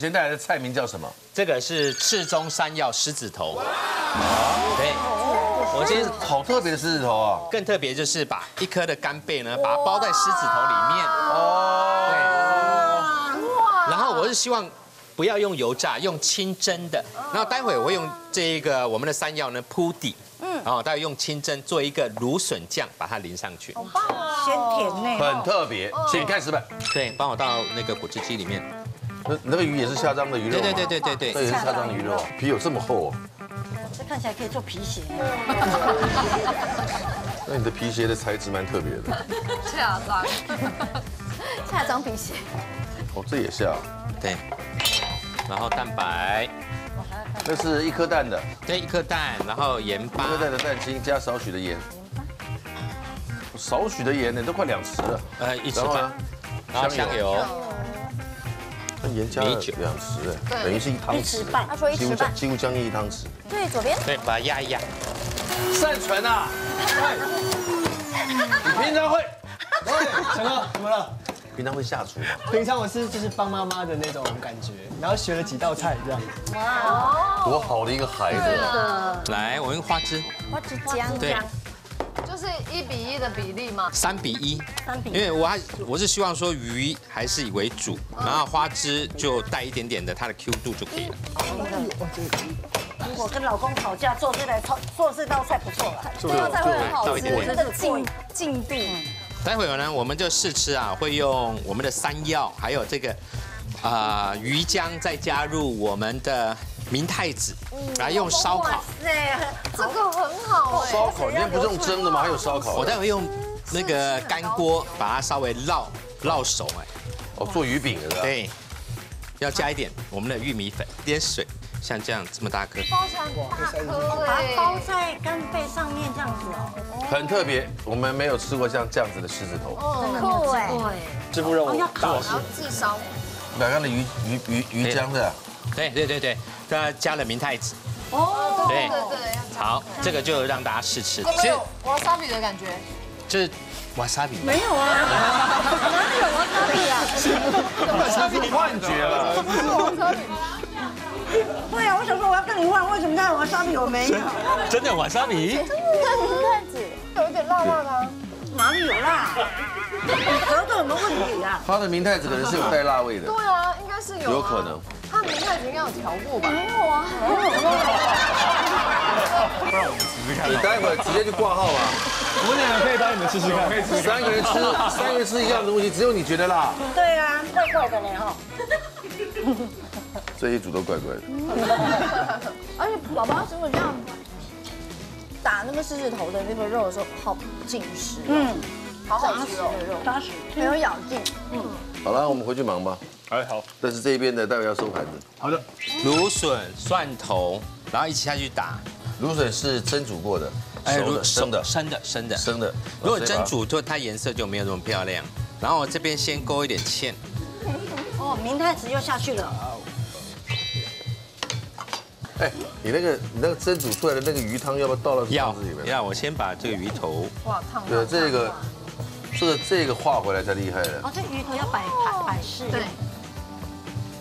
今天带来的菜名叫什么？这个是赤中山药狮子头。对，我今天好特别的狮子头啊！更特别就是把一颗的干贝呢，把它包在狮子头里面。哦。对。然后我是希望不要用油炸，用清蒸的。然后待会我会用这一个我们的山药呢铺底。嗯。然后待会用清蒸做一个芦笋酱，把它淋上去。好棒哦！鲜甜呢。很特别。请开始吧。对，帮我到那个果汁机里面。那那个鱼也是下章的鱼肉对对对对对对，也是下章的鱼肉，皮有这么厚哦。这看起来可以做皮鞋。那你的皮鞋的材质蛮特别的。下章，下章皮鞋。哦，这也下。对。然后蛋白。那是一颗蛋的。对，一颗蛋，然后盐巴。一颗蛋的蛋清加少许的盐。少许的盐呢，都快两匙了。呃，一匙半。然后香油。那盐加了两匙，哎，等于是一汤匙半。他说一匙半，几乎将近一汤匙。对，左边。对，把它压一压。善存啊！你平常会？小哥，怎么了？平常会下厨吗？平常我是就是帮妈妈的那种感觉，然后学了几道菜这样。哇，多好的一个孩子！来，我用花枝。花枝姜。对。就是一比一的比例吗？三比一，三比。因为我还我是希望说鱼还是以为主，然后花枝就带一点点的它的 Q 度就可以了。如果跟老公吵架做这来做做这道菜不错了，这道菜会很好吃，这个进进度。待会儿呢，我们就试吃啊，会用我们的山药，还有这个啊鱼浆，再加入我们的。明太子来用烧烤，这个很好哎烧烤你那不是用蒸的吗？还有烧烤，我待会用那个干锅把它稍微烙烙熟哎。哦，做鱼饼的。对，要加一点我们的玉米粉，点水，像这样这么大颗。包成大颗把它包在干贝上面这样子哦。很特别，我们没有吃过像这样子的狮子头。真的酷哎。师傅肉，要烤，然后自烧。哪样的鱼鱼鱼鱼浆的？对对对对。它加了明太子哦，对对对，好，这个就让大家试吃。其实瓦萨比的感觉，就是瓦萨比没有啊，哪有瓦萨比啊？瓦萨比幻觉了，不是瓦萨比。对啊，我想说我要跟你换，为什么他瓦沙比我没有？真的瓦沙比？真的明太子，有一点辣辣的。哪里有辣？舌头有没有问题啊？他的明太子可能是有带辣味的。对啊，应该是有。有可能。应该有调过吧？没有啊。不然我们试试看。你待会儿直接去挂号吧。我们两个可以帮你们试试看。三个人吃，三个人吃一样的东西，只有你觉得辣。对啊，怪怪的呢哈。这一组都怪怪的。而且宝宝如果这样打那个狮子头的那个肉的时候，好紧实。嗯，好好吃肉，扎实，没有咬劲。嗯。好了，我们回去忙吧。哎，好。但是这边的待会要收盘子。好的。芦笋、蒜头，然后一起下去打。芦笋是蒸煮过的，熟的、生的、生的、生的、生的。如果蒸煮，就它颜色就没有那么漂亮。然后我这边先勾一点芡。哦，明太子又下去了。哎，你那个你那个蒸煮出来的那个鱼汤，要不要倒到汤子里面？要，我先把这个鱼头。哇，烫。对，这个，这个这个化回来才厉害的。哦，这鱼头要摆摆摆饰。对。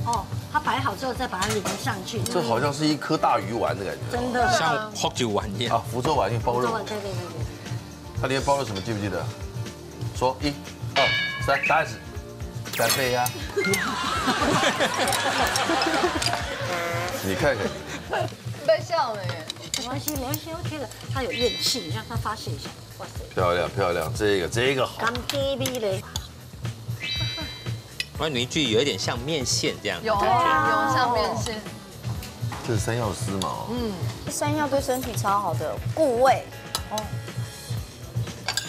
哦，它摆好之后再把它淋上去。这好像是一颗大鱼丸的感觉，真的像福州丸一样啊，福州丸用包肉。对对对对。他里面包了什么？记不记得？说一、二、三，开始。三杯呀！你看看你，被笑了耶。没关系，没关系，OK 的。他有怨气，你让他发泄一下。哇塞，漂亮漂亮，这个这个好。干 baby 嘞。我凝聚有一点像面线这样，有有像面线。这是山药丝嘛？嗯，山药对身体超好的，固胃。哦，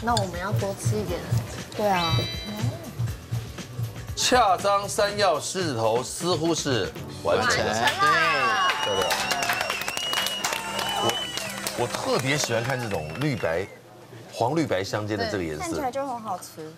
那我们要多吃一点。对啊。恰当山药狮子头似乎是完成，对，漂亮。我我特别喜欢看这种绿白、黄绿白相间的这个颜色，看起来就很好吃。